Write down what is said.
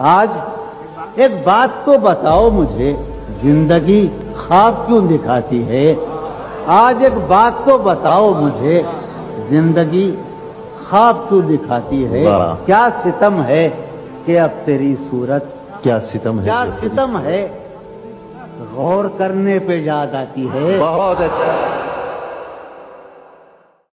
आज एक बात तो बताओ मुझे ज़िंदगी ख्वाब क्यों दिखाती है? आज एक बात तो बताओ मुझे ज़िंदगी ख्वाब क्यों दिखाती है? क्या सितम है कि अब तेरी सूरत? क्या सितम है क्या सितम है? गौर करने पे याद आती है। बहुत अच्छा।